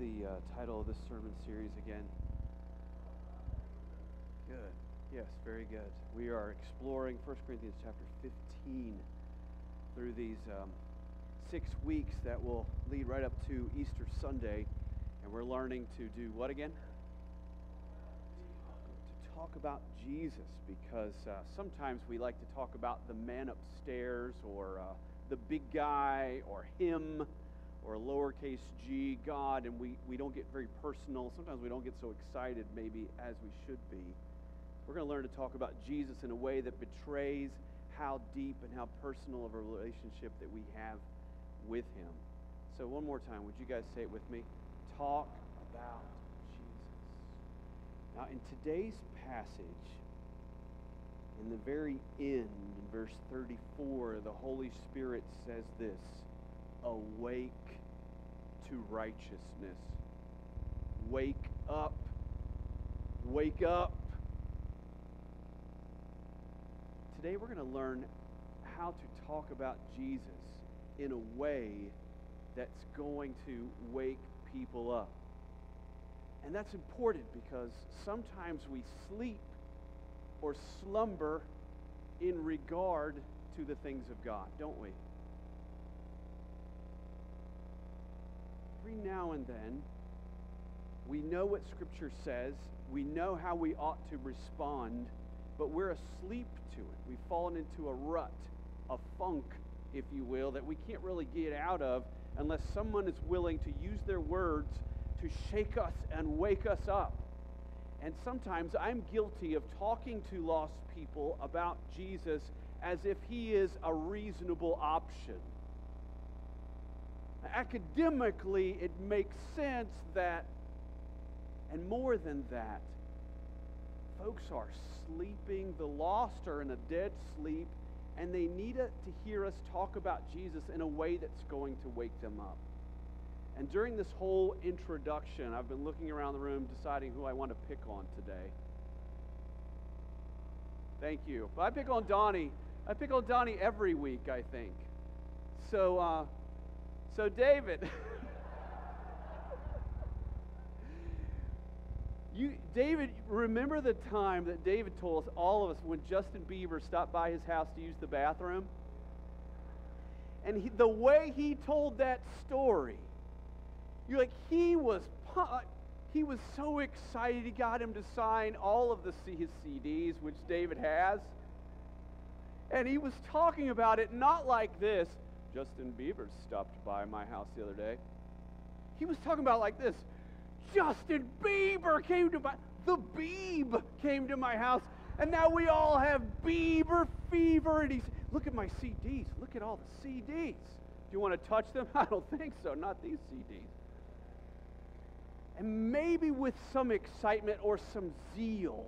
the uh, title of this sermon series again? Good. Yes, very good. We are exploring 1 Corinthians chapter 15 through these um, six weeks that will lead right up to Easter Sunday. And we're learning to do what again? To talk about Jesus because uh, sometimes we like to talk about the man upstairs or uh, the big guy or him or lowercase g, God, and we, we don't get very personal. Sometimes we don't get so excited, maybe, as we should be. We're going to learn to talk about Jesus in a way that betrays how deep and how personal of a relationship that we have with Him. So, one more time, would you guys say it with me? Talk about Jesus. Now, in today's passage, in the very end, in verse 34, the Holy Spirit says this Awake to righteousness. Wake up. Wake up. Today we're going to learn how to talk about Jesus in a way that's going to wake people up. And that's important because sometimes we sleep or slumber in regard to the things of God, don't we? Every now and then, we know what Scripture says, we know how we ought to respond, but we're asleep to it. We've fallen into a rut, a funk, if you will, that we can't really get out of unless someone is willing to use their words to shake us and wake us up. And sometimes I'm guilty of talking to lost people about Jesus as if he is a reasonable option. Academically, it makes sense that, and more than that, folks are sleeping. The lost are in a dead sleep, and they need to hear us talk about Jesus in a way that's going to wake them up. And during this whole introduction, I've been looking around the room deciding who I want to pick on today. Thank you. But I pick on Donnie. I pick on Donnie every week, I think. So, uh, so David. you, David, remember the time that David told us, all of us, when Justin Bieber stopped by his house to use the bathroom? And he, the way he told that story, you're like, he was, he was so excited. He got him to sign all of the, his CDs, which David has. And he was talking about it not like this Justin Bieber stopped by my house the other day. He was talking about like this Justin Bieber came to my, the Beeb came to my house, and now we all have Bieber fever. And he's, look at my CDs. Look at all the CDs. Do you want to touch them? I don't think so. Not these CDs. And maybe with some excitement or some zeal,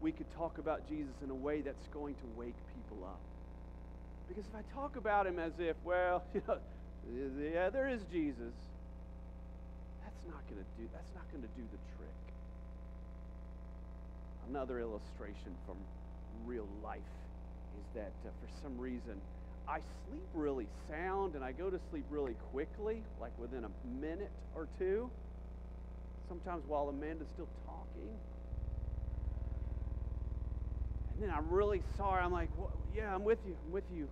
we could talk about Jesus in a way that's going to wake people up. Because if I talk about him as if, well, you know, yeah, there is Jesus, that's not going to do that's not going to do the trick. Another illustration from real life is that uh, for some reason I sleep really sound and I go to sleep really quickly, like within a minute or two sometimes while Amanda's still talking. And then I'm really sorry. I'm like, well, yeah, I'm with you. I'm with you.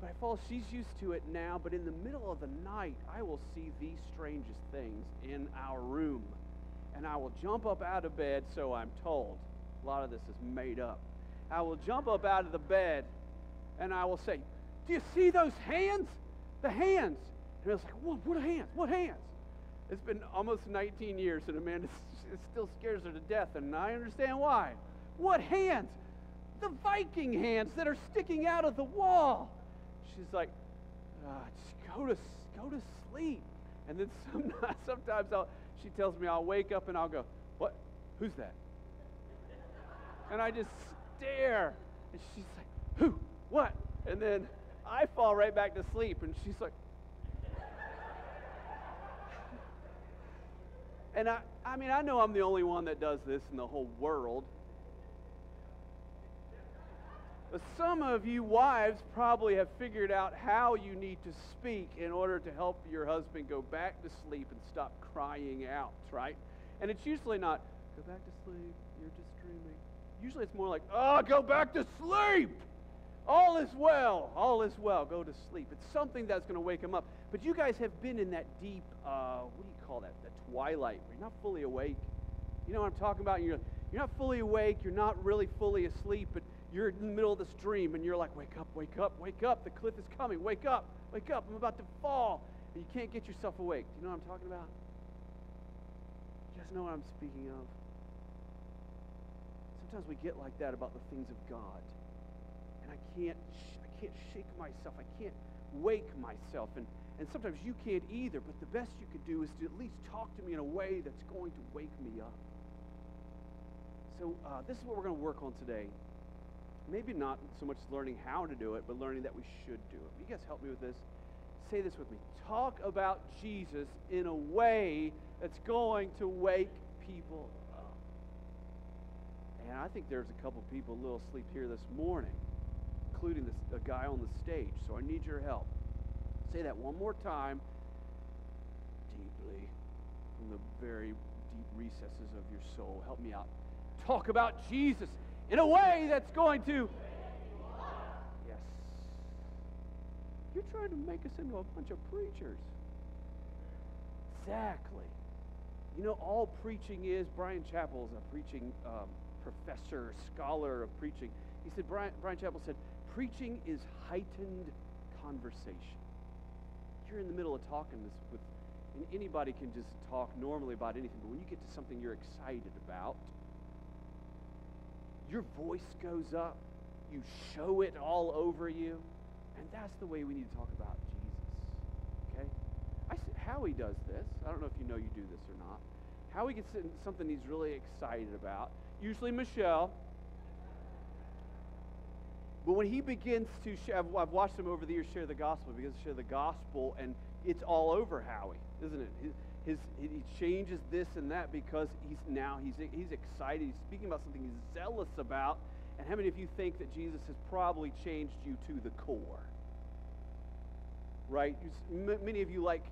But I fall, she's used to it now. But in the middle of the night, I will see the strangest things in our room. And I will jump up out of bed, so I'm told. A lot of this is made up. I will jump up out of the bed and I will say, Do you see those hands? The hands. And it's like, What, what hands? What hands? It's been almost 19 years, and Amanda it still scares her to death, and I understand why. What hands? The Viking hands that are sticking out of the wall. She's like, ah, just go to go to sleep. And then sometimes, sometimes I'll, she tells me I'll wake up and I'll go, what? Who's that? And I just stare, and she's like, who? What? And then I fall right back to sleep, and she's like, And I, I mean, I know I'm the only one that does this in the whole world. But some of you wives probably have figured out how you need to speak in order to help your husband go back to sleep and stop crying out, right? And it's usually not, go back to sleep, you're just dreaming. Usually it's more like, oh, go back to sleep. All is well. All is well. Go to sleep. It's something that's going to wake him up. But you guys have been in that deep, uh, what do you call that? The twilight where you're not fully awake. You know what I'm talking about? You're, you're not fully awake. You're not really fully asleep, but you're in the middle of this dream and you're like, wake up, wake up, wake up. The cliff is coming. Wake up, wake up. I'm about to fall. And you can't get yourself awake. Do you know what I'm talking about? You guys know what I'm speaking of? Sometimes we get like that about the things of God and I can't, I can't shake myself. I can't wake myself. And, and sometimes you can't either, but the best you could do is to at least talk to me in a way that's going to wake me up. So uh, this is what we're going to work on today. Maybe not so much learning how to do it, but learning that we should do it. You guys help me with this? Say this with me. Talk about Jesus in a way that's going to wake people up. And I think there's a couple people a little asleep here this morning including this, a guy on the stage. So I need your help. Say that one more time, deeply, from the very deep recesses of your soul. Help me out. Talk about Jesus in a way that's going to. Yes. You're trying to make us into a bunch of preachers. Exactly. You know, all preaching is, Bryan Chapell is a preaching um, professor, scholar of preaching. He said, Brian, Bryan Chapell said, Preaching is heightened conversation. You're in the middle of talking this with, and anybody can just talk normally about anything, but when you get to something you're excited about, your voice goes up, you show it all over you, and that's the way we need to talk about Jesus. Okay? I, Howie does this. I don't know if you know you do this or not. Howie gets something he's really excited about. Usually Michelle, but when he begins to share, I've, I've, watched him over the years share the gospel, he begins to share the gospel, and it's all over Howie, isn't it? His, he changes this and that because he's now he's he's excited. He's speaking about something he's zealous about. And how many of you think that Jesus has probably changed you to the core? Right? Many of you like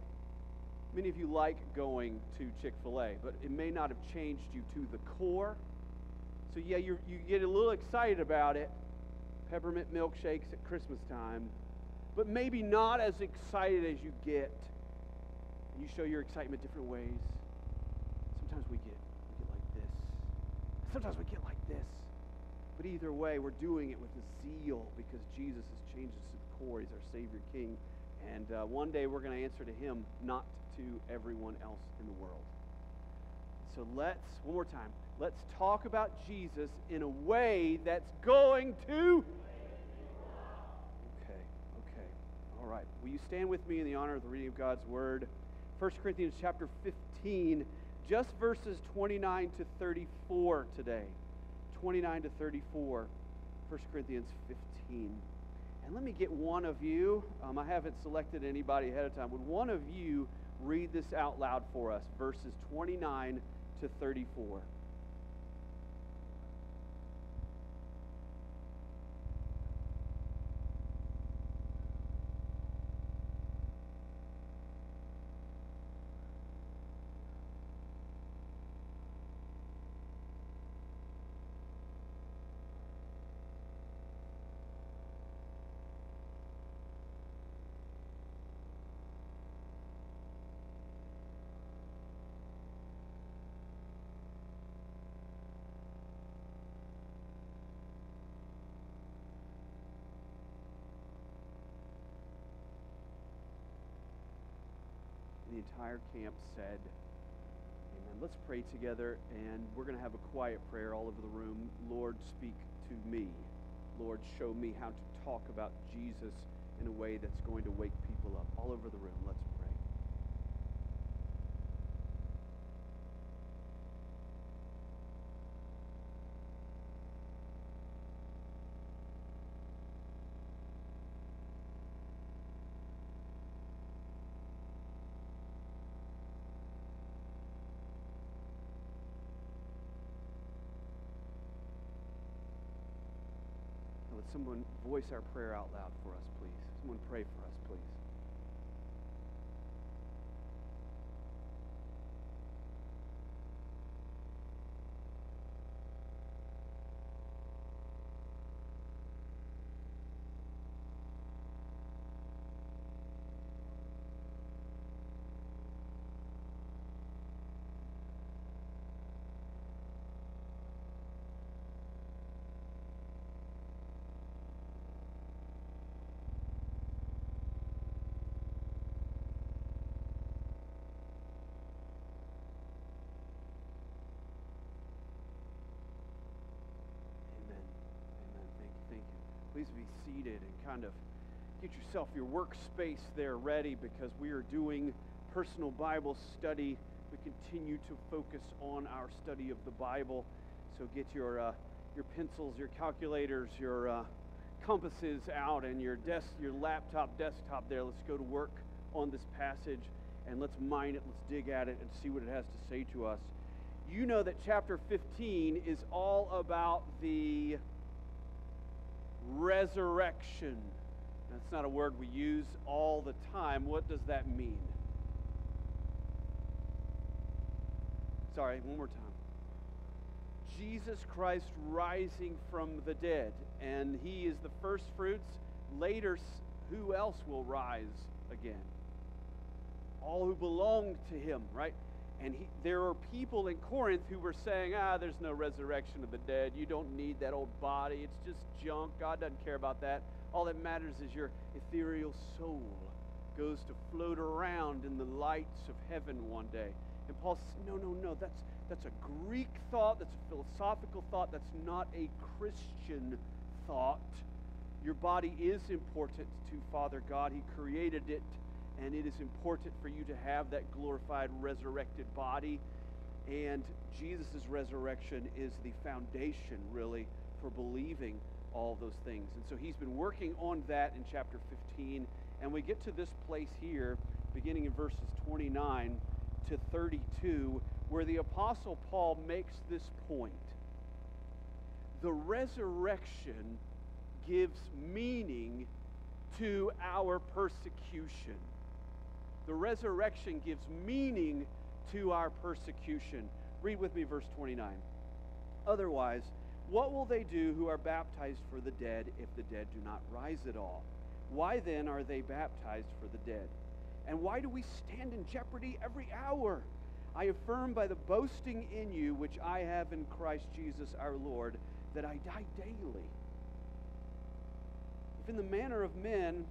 many of you like going to Chick-fil-A, but it may not have changed you to the core. So yeah, you you get a little excited about it, peppermint milkshakes at Christmas time, but maybe not as excited as you get. You show your excitement different ways. Sometimes we get, we get like this. Sometimes we get like this. But either way, we're doing it with a zeal because Jesus has changed us to the core. He's our Savior King. And uh, one day we're going to answer to Him, not to everyone else in the world. So let's, one more time, let's talk about Jesus in a way that's going to Okay, okay. All right. Will you stand with me in the honor of the reading of God's word? 1 Corinthians chapter 15, just verses 29 to 34 today. 29 to 34. 1 Corinthians 15. And let me get one of you, um, I haven't selected anybody ahead of time, would one of you read this out loud for us, verses 29 to 34? The entire camp said, Amen. Let's pray together, and we're going to have a quiet prayer all over the room. Lord, speak to me. Lord, show me how to talk about Jesus in a way that's going to wake people up. All over the room, let's someone voice our prayer out loud for us, please? Someone pray for us, please. Please be seated and kind of get yourself your workspace there ready because we are doing personal Bible study. We continue to focus on our study of the Bible. So get your uh, your pencils, your calculators, your uh, compasses out, and your desk, your laptop, desktop there. Let's go to work on this passage and let's mine it. Let's dig at it and see what it has to say to us. You know that chapter 15 is all about the resurrection. That's not a word we use all the time. What does that mean? Sorry, one more time. Jesus Christ rising from the dead, and he is the first fruits. Later, who else will rise again? All who belong to him, right? And he, there are people in Corinth who were saying, ah, there's no resurrection of the dead. You don't need that old body. It's just junk. God doesn't care about that. All that matters is your ethereal soul goes to float around in the lights of heaven one day. And Paul says, no, no, no. That's, that's a Greek thought. That's a philosophical thought. That's not a Christian thought. Your body is important to Father God. He created it and it is important for you to have that glorified, resurrected body. And Jesus' resurrection is the foundation, really, for believing all those things. And so he's been working on that in chapter 15. And we get to this place here, beginning in verses 29 to 32, where the Apostle Paul makes this point. The resurrection gives meaning to our persecution. The resurrection gives meaning to our persecution. Read with me verse 29. Otherwise, what will they do who are baptized for the dead if the dead do not rise at all? Why then are they baptized for the dead? And why do we stand in jeopardy every hour? I affirm by the boasting in you which I have in Christ Jesus our Lord that I die daily. If in the manner of men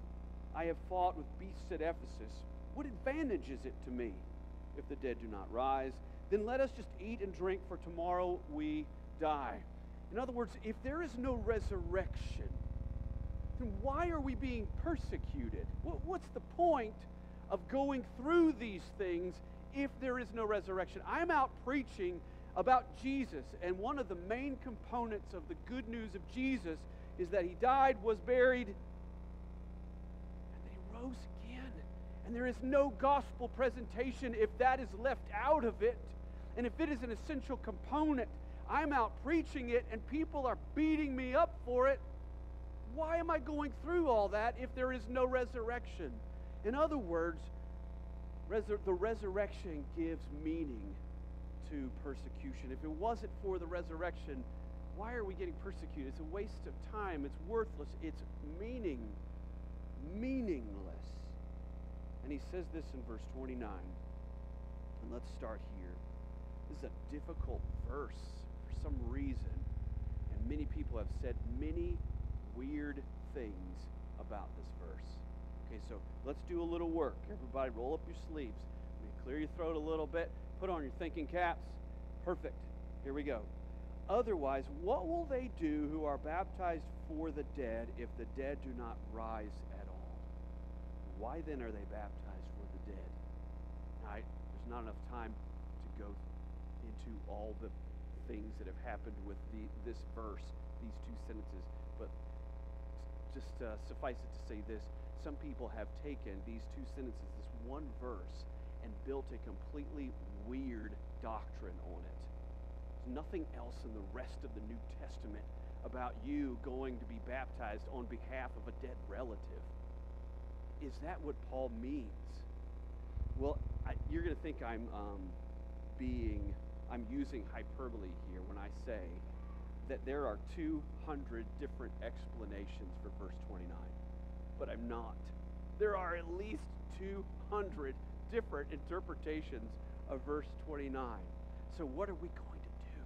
I have fought with beasts at Ephesus, what advantage is it to me if the dead do not rise? Then let us just eat and drink, for tomorrow we die. In other words, if there is no resurrection, then why are we being persecuted? What's the point of going through these things if there is no resurrection? I'm out preaching about Jesus, and one of the main components of the good news of Jesus is that he died, was buried, and he rose and there is no gospel presentation if that is left out of it. And if it is an essential component, I'm out preaching it and people are beating me up for it. Why am I going through all that if there is no resurrection? In other words, the resurrection gives meaning to persecution. If it wasn't for the resurrection, why are we getting persecuted? It's a waste of time. It's worthless. It's meaning, meaningless. And he says this in verse 29. And let's start here. This is a difficult verse for some reason. And many people have said many weird things about this verse. Okay, so let's do a little work. Everybody, roll up your sleeves. Clear your throat a little bit. Put on your thinking caps. Perfect. Here we go. Otherwise, what will they do who are baptized for the dead if the dead do not rise why then are they baptized for the dead? I, there's not enough time to go into all the things that have happened with the, this verse, these two sentences, but just uh, suffice it to say this. Some people have taken these two sentences, this one verse, and built a completely weird doctrine on it. There's nothing else in the rest of the New Testament about you going to be baptized on behalf of a dead relative. Is that what Paul means? Well, I, you're going to think I'm um, being, I'm using hyperbole here when I say that there are 200 different explanations for verse 29. But I'm not. There are at least 200 different interpretations of verse 29. So, what are we going to do?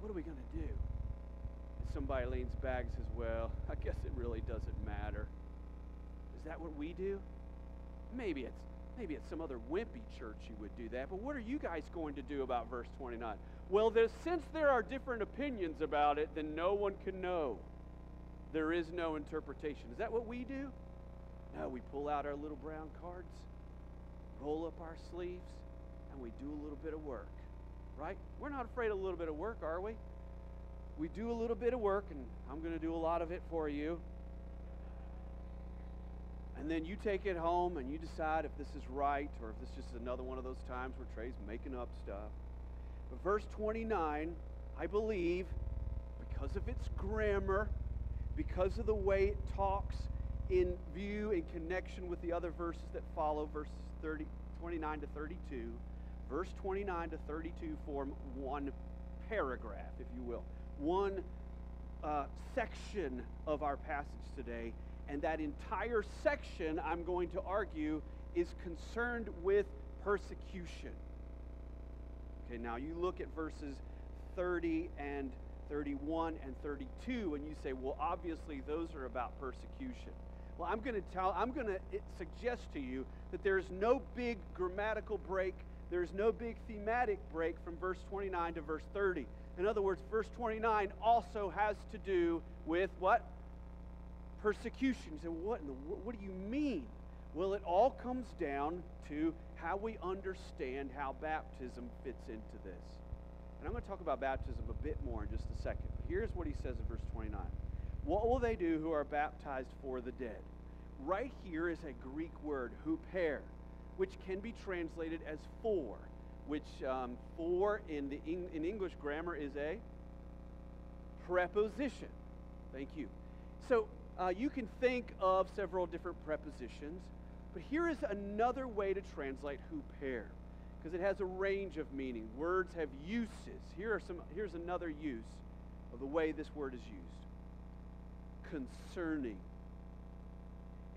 What are we going to do? somebody leans back and says, Well, I guess it really doesn't matter. Is that what we do? Maybe it's maybe at some other wimpy church you would do that, but what are you guys going to do about verse 29? Well, since there are different opinions about it, then no one can know. There is no interpretation. Is that what we do? No, we pull out our little brown cards, roll up our sleeves, and we do a little bit of work. Right? We're not afraid of a little bit of work, are we? We do a little bit of work, and I'm going to do a lot of it for you. And then you take it home and you decide if this is right or if this is just another one of those times where Trey's making up stuff. But verse 29, I believe, because of its grammar, because of the way it talks in view and connection with the other verses that follow, verses 30, 29 to 32, verse 29 to 32 form one paragraph, if you will, one uh, section of our passage today. And that entire section, I'm going to argue, is concerned with persecution. Okay, now you look at verses 30 and 31 and 32, and you say, well, obviously those are about persecution. Well, I'm going to tell, I'm going to eh, suggest to you that there's no big grammatical break, there's no big thematic break from verse 29 to verse 30. In other words, verse 29 also has to do with what? Persecution. You say, what, the, what do you mean? Well, it all comes down to how we understand how baptism fits into this. And I'm going to talk about baptism a bit more in just a second. Here's what he says in verse 29 What will they do who are baptized for the dead? Right here is a Greek word, huper, which can be translated as for, which um, for in, the, in English grammar is a preposition. Thank you. So uh, you can think of several different prepositions. But here is another way to translate who pair because it has a range of meaning. Words have uses. Here are some, here's another use of the way this word is used concerning.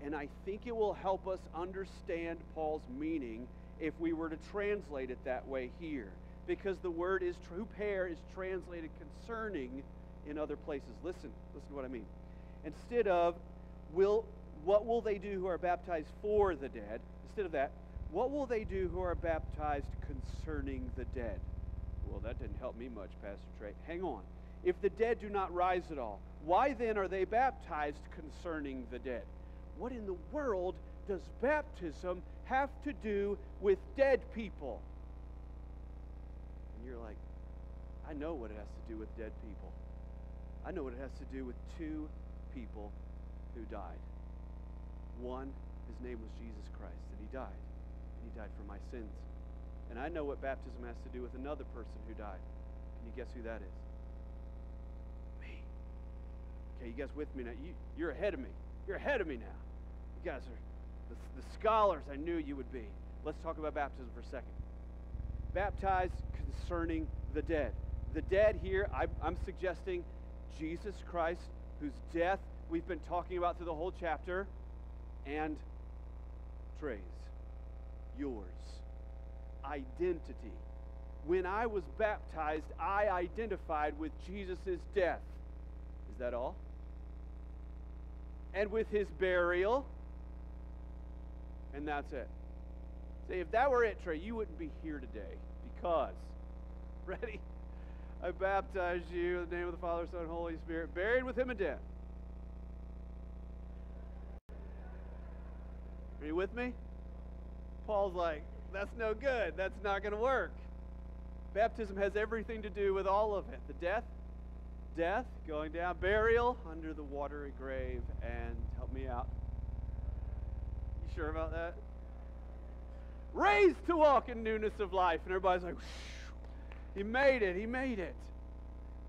And I think it will help us understand Paul's meaning if we were to translate it that way here. Because the word is huper is translated concerning in other places. Listen, listen to what I mean. Instead of will what will they do who are baptized for the dead? Instead of that, what will they do who are baptized concerning the dead? Well, that didn't help me much, Pastor Trey. Hang on. If the dead do not rise at all, why then are they baptized concerning the dead? What in the world does baptism have to do with dead people? And you're like, I know what it has to do with dead people. I know what it has to do with two people who died. One, his name was Jesus Christ, and he died. And he died for my sins. And I know what baptism has to do with another person who died. Can you guess who that is? Me. Okay, you guys with me now? You, you're ahead of me. You're ahead of me now. You guys are the, the scholars I knew you would be. Let's talk about baptism for a second. Baptized concerning the dead. The dead here, I, I'm suggesting Jesus Christ, whose death we've been talking about through the whole chapter and Trey's, yours. Identity. When I was baptized, I identified with Jesus' death. Is that all? And with his burial. And that's it. Say, if that were it, Trey, you wouldn't be here today because, ready? I baptized you in the name of the Father, Son, and Holy Spirit, buried with him in death Are you with me? Paul's like, that's no good. That's not going to work. Baptism has everything to do with all of it the death, death, going down, burial under the watery grave, and help me out. You sure about that? Raised to walk in newness of life. And everybody's like, he made it. He made it.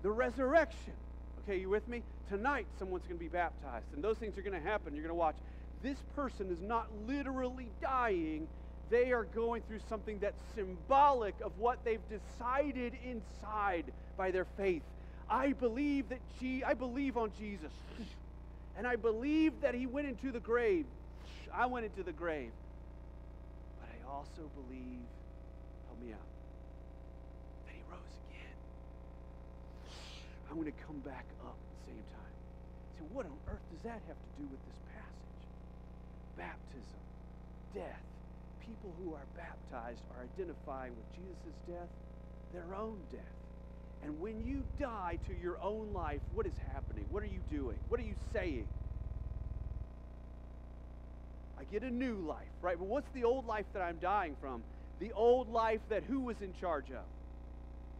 The resurrection. Okay, you with me? Tonight, someone's going to be baptized, and those things are going to happen. You're going to watch. This person is not literally dying, they are going through something that's symbolic of what they've decided inside by their faith. I believe that Je- I believe on Jesus. And I believe that he went into the grave. I went into the grave. But I also believe, help me out, that he rose again. I'm going to come back up at the same time. So, what on earth does that have to do with this passage? Baptism, death. People who are baptized are identifying with Jesus' death, their own death. And when you die to your own life, what is happening? What are you doing? What are you saying? I get a new life, right? But what's the old life that I'm dying from? The old life that who was in charge of?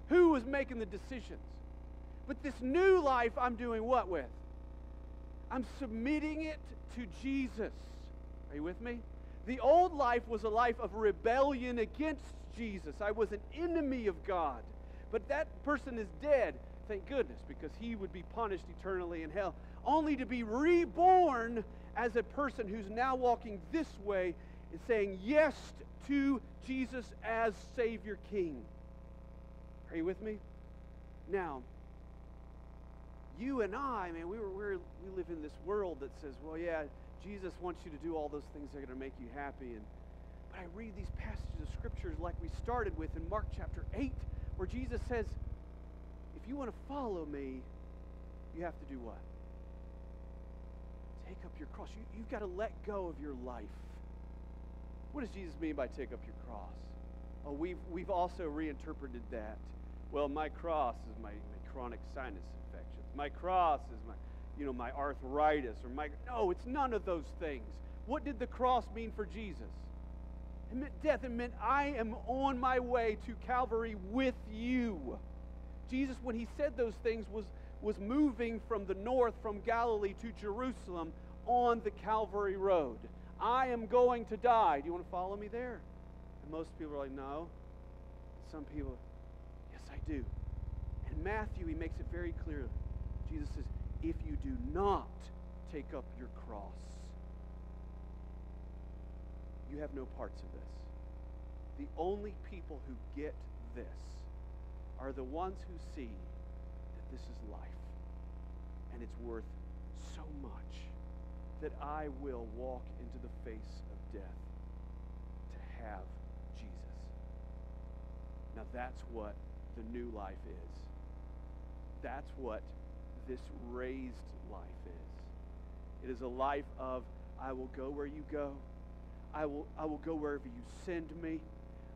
Who was making the decisions? But this new life, I'm doing what with? I'm submitting it to Jesus. Are you with me? The old life was a life of rebellion against Jesus. I was an enemy of God. But that person is dead, thank goodness, because he would be punished eternally in hell, only to be reborn as a person who's now walking this way and saying yes to Jesus as Savior King. Are you with me? Now, you and I, man, we, were, we're, we live in this world that says, well, yeah, Jesus wants you to do all those things that are going to make you happy. And, but I read these passages of scriptures like we started with in Mark chapter 8 where Jesus says, if you want to follow me, you have to do what? Take up your cross. You, you've got to let go of your life. What does Jesus mean by take up your cross? Oh, we've, we've also reinterpreted that. Well, my cross is my, my chronic sinus. My cross is my, you know, my arthritis or my. No, it's none of those things. What did the cross mean for Jesus? It meant death. It meant I am on my way to Calvary with you. Jesus, when he said those things, was, was moving from the north, from Galilee to Jerusalem on the Calvary Road. I am going to die. Do you want to follow me there? And most people are like, no. Some people, yes, I do. And Matthew, he makes it very clear. Jesus says, if you do not take up your cross, you have no parts of this. The only people who get this are the ones who see that this is life and it's worth so much that I will walk into the face of death to have Jesus. Now that's what the new life is. That's what this raised life is. It is a life of I will go where you go. I will, I will go wherever you send me.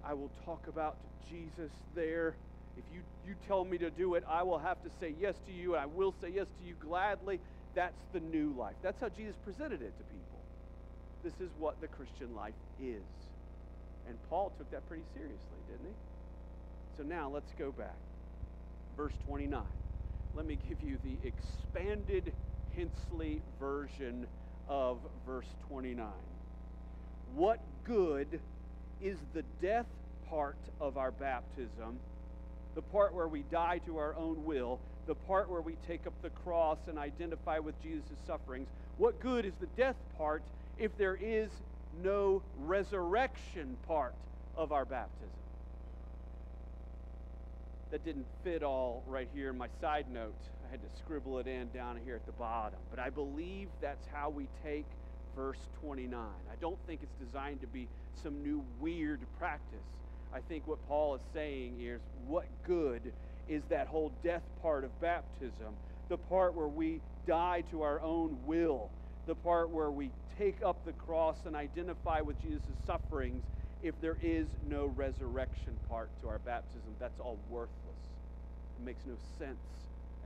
I will talk about Jesus there. If you, you tell me to do it, I will have to say yes to you, and I will say yes to you gladly. That's the new life. That's how Jesus presented it to people. This is what the Christian life is. And Paul took that pretty seriously, didn't he? So now let's go back. Verse 29. Let me give you the expanded Hensley version of verse 29. What good is the death part of our baptism, the part where we die to our own will, the part where we take up the cross and identify with Jesus' sufferings. What good is the death part if there is no resurrection part of our baptism? That didn't fit all right here in my side note. I had to scribble it in down here at the bottom. But I believe that's how we take verse 29. I don't think it's designed to be some new weird practice. I think what Paul is saying is what good is that whole death part of baptism, the part where we die to our own will, the part where we take up the cross and identify with Jesus' sufferings if there is no resurrection part to our baptism. That's all worthless. It makes no sense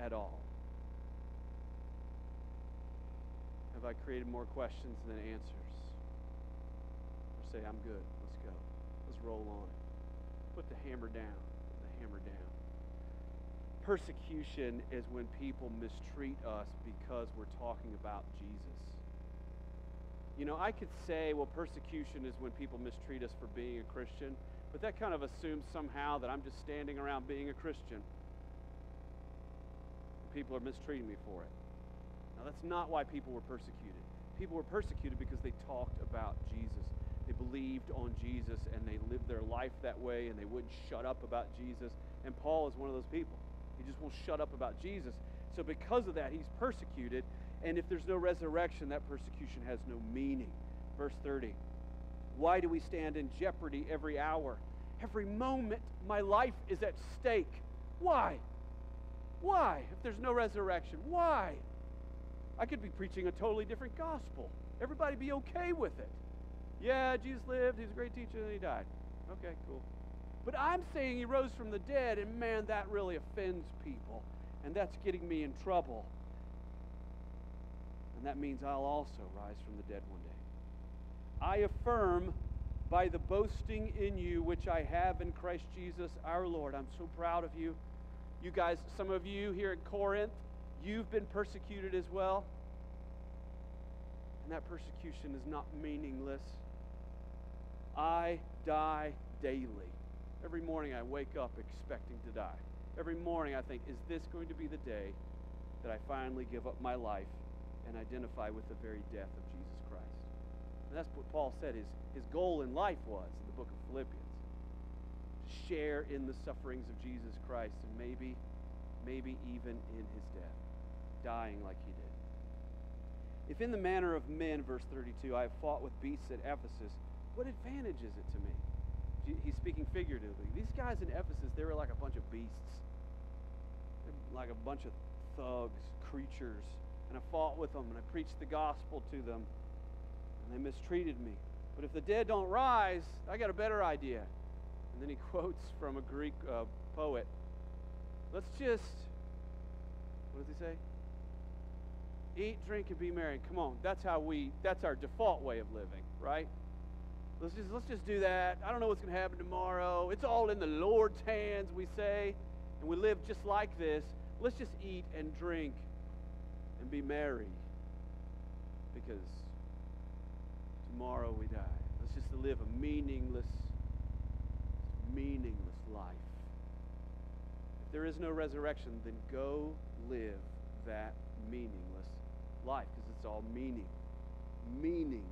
at all. Have I created more questions than answers? Or say, I'm good. Let's go. Let's roll on. Put the hammer down. Put the hammer down. Persecution is when people mistreat us because we're talking about Jesus. You know, I could say, well, persecution is when people mistreat us for being a Christian, But that kind of assumes somehow that I'm just standing around being a Christian. People are mistreating me for it. Now, that's not why people were persecuted. People were persecuted because they talked about Jesus. They believed on Jesus and they lived their life that way and they wouldn't shut up about Jesus. And Paul is one of those people. He just won't shut up about Jesus. So, because of that, he's persecuted. And if there's no resurrection, that persecution has no meaning. Verse 30. Why do we stand in jeopardy every hour? Every moment, my life is at stake. Why? Why? If there's no resurrection, why? I could be preaching a totally different gospel. Everybody be okay with it. Yeah, Jesus lived, he's a great teacher, and he died. Okay, cool. But I'm saying he rose from the dead, and man, that really offends people. And that's getting me in trouble. And that means I'll also rise from the dead one day. I affirm by the boasting in you which I have in Christ Jesus our Lord. I'm so proud of you. You guys, some of you here in Corinth, you've been persecuted as well. And that persecution is not meaningless. I die daily. Every morning I wake up expecting to die. Every morning I think, is this going to be the day that I finally give up my life and identify with the very death of Jesus Christ? And that's what Paul said his, his goal in life was in the book of Philippians. To share in the sufferings of Jesus Christ and maybe, maybe even in his death, dying like he did. If in the manner of men, verse 32, I have fought with beasts at Ephesus, what advantage is it to me? He's speaking figuratively. These guys in Ephesus, they were like a bunch of beasts, like a bunch of thugs, creatures. And I fought with them and I preached the gospel to them and they mistreated me. But if the dead don't rise, I got a better idea. And then he quotes from a Greek uh, poet. Let's just, what does he say? Eat, drink, and be merry. Come on, that's how we, that's our default way of living, right? Let's just, let's just do that. I don't know what's going to happen tomorrow. It's all in the Lord's hands, we say. And we live just like this. Let's just eat and drink and be merry because tomorrow we die. Let's just live a meaningless, meaningless life. If there is no resurrection, then go live that meaningless life because it's all meaning. Meaningless.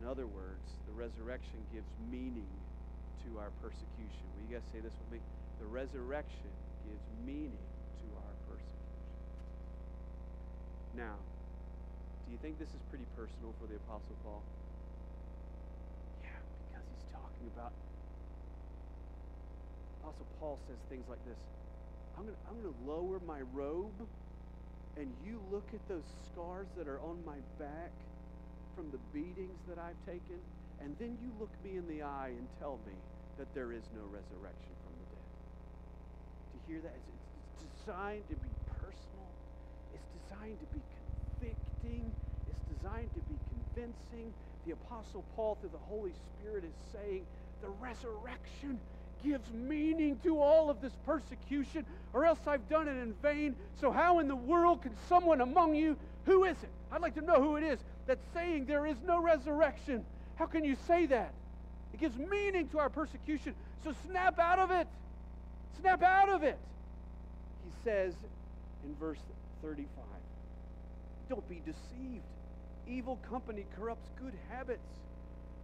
In other words, the resurrection gives meaning to our persecution. Will you guys say this with me? The resurrection gives meaning to our persecution. Now, do you think this is pretty personal for the Apostle Paul? Yeah, because he's talking about. Apostle Paul says things like this I'm going I'm to lower my robe, and you look at those scars that are on my back from the beatings that I've taken, and then you look me in the eye and tell me that there is no resurrection from the dead. To hear that? It's, it's designed to be designed to be convicting, it's designed to be convincing. The Apostle Paul, through the Holy Spirit, is saying the resurrection gives meaning to all of this persecution, or else I've done it in vain. So, how in the world can someone among you, who is it? I'd like to know who it is that's saying there is no resurrection. How can you say that? It gives meaning to our persecution. So, snap out of it. Snap out of it. He says in verse 35 don't be deceived. Evil company corrupts good habits.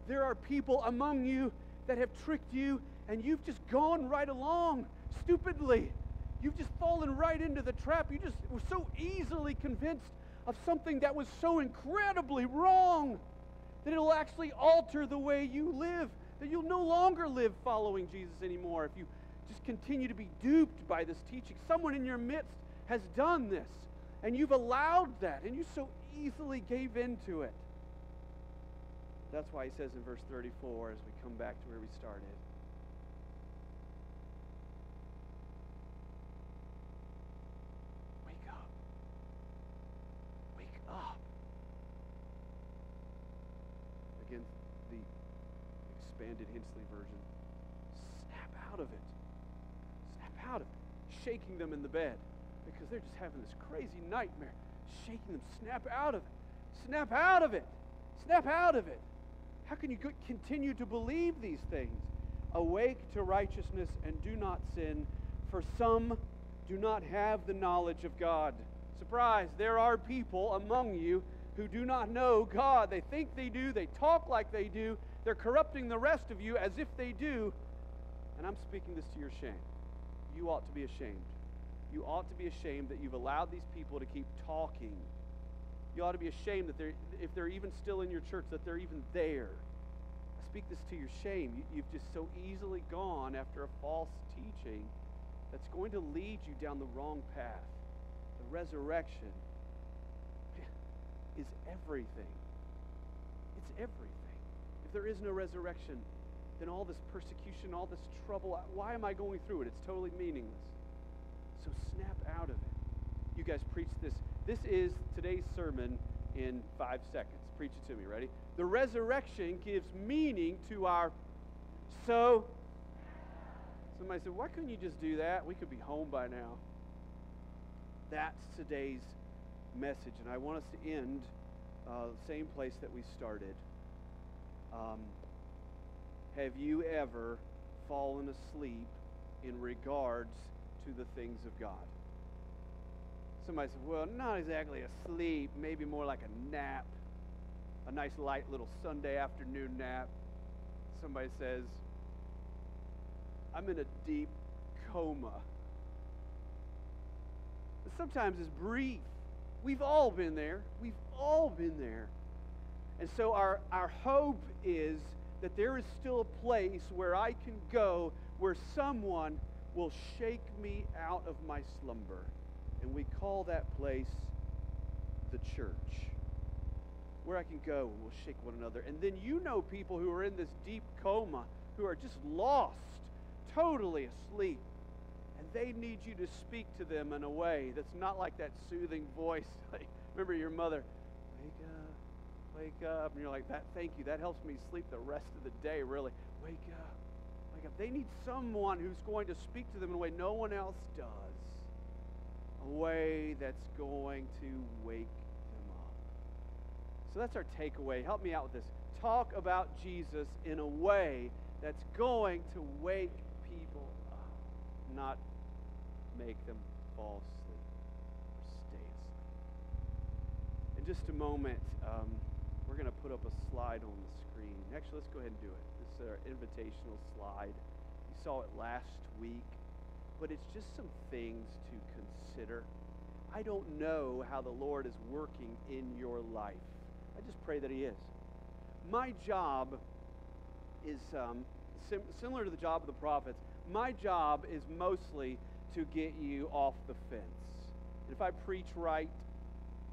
There are people among you that have tricked you, and you've just gone right along stupidly. You've just fallen right into the trap. You just were so easily convinced of something that was so incredibly wrong that it'll actually alter the way you live, that you'll no longer live following Jesus anymore if you just continue to be duped by this teaching. Someone in your midst has done this. And you've allowed that, and you so easily gave into it. That's why he says in verse 34, as we come back to where we started, wake up. Wake up. Again, the expanded Hensley version. Snap out of it. Snap out of it. Shaking them in the bed because they're just having this crazy nightmare, shaking them. Snap out of it. Snap out of it. Snap out of it. How can you continue to believe these things? Awake to righteousness and do not sin, for some do not have the knowledge of God. Surprise, there are people among you who do not know God. They think they do, they talk like they do, they're corrupting the rest of you as if they do. And I'm speaking this to your shame. You ought to be ashamed. You ought to be ashamed that you've allowed these people to keep talking. You ought to be ashamed that they're, if they're even still in your church, that they're even there. I speak this to your shame. You, you've just so easily gone after a false teaching that's going to lead you down the wrong path. The resurrection is everything. It's everything. If there is no resurrection, then all this persecution, all this trouble, why am I going through it? It's totally meaningless. So snap out of it. You guys preach this. This is today's sermon in five seconds. Preach it to me. Ready? The resurrection gives meaning to our so. Somebody said, why couldn't you just do that? We could be home by now. That's today's message. And I want us to end uh, the same place that we started. Um, have you ever fallen asleep in regards to the things of God? Somebody said, well, not exactly asleep, maybe more like a nap, a nice light little Sunday afternoon nap. Somebody says, I'm in a deep coma. Sometimes it's brief. We've all been there. We've all been there. And so our, our hope is that there is still a place where I can go where someone will shake me out of my slumber. And we call that place the church. Where I can go and we'll shake one another. And then you know people who are in this deep coma who are just lost, totally asleep. And they need you to speak to them in a way that's not like that soothing voice. Like, remember your mother, wake up, wake up. And you're like, that, thank you. That helps me sleep the rest of the day, really. Wake up, up. They need someone who's going to speak to them in a way no one else does a way that's going to wake them up. So that's our takeaway. Help me out with this. Talk about Jesus in a way that's going to wake people up, not make them fall asleep or stay asleep. In just a moment, um, we're going to put up a slide on the screen. Actually, let's go ahead and do it. Is our invitational slide. You saw it last week but it's just some things to consider. I don't know how the Lord is working in your life. I just pray that He is. My job is um, sim- similar to the job of the prophets. My job is mostly to get you off the fence. And if I preach right,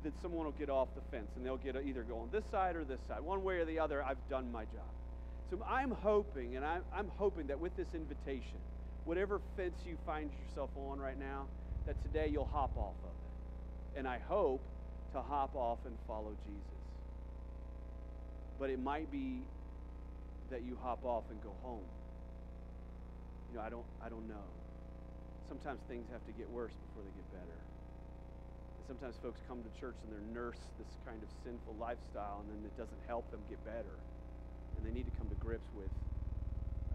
then someone will get off the fence and they'll get either go on this side or this side. One way or the other, I've done my job. So I'm hoping, and I'm, hoping that with this invitation, whatever fence you find yourself on right now, that today you'll hop off of it. And I hope to hop off and follow Jesus. But it might be that you hop off and go home. You know, I don't I don't know. Sometimes things have to get worse before they get better. And sometimes folks come to church and they're nurse this kind of sinful lifestyle and then it doesn't help them get better. And they need to come to grips with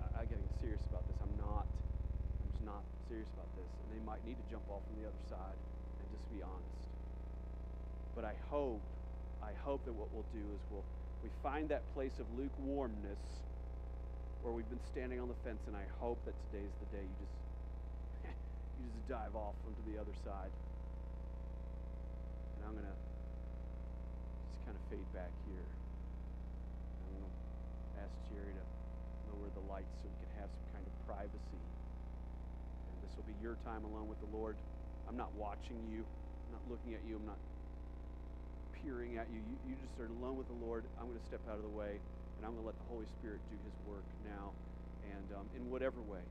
I, I gotta serious about this. I'm not I'm just not serious about this, and they might need to jump off from the other side and just be honest. But I hope, I hope that what we'll do is we'll we find that place of lukewarmness where we've been standing on the fence, and I hope that today's the day you just you just dive off onto the other side. And I'm gonna just kind of fade back here. Ask Jerry to lower the lights so we can have some kind of privacy And this will be your time alone with the Lord. I'm not watching you. I'm not looking at you. I'm not peering at you. You, you just are alone with the Lord. I'm going to step out of the way, and I'm going to let the Holy Spirit do his work now and um, in whatever way.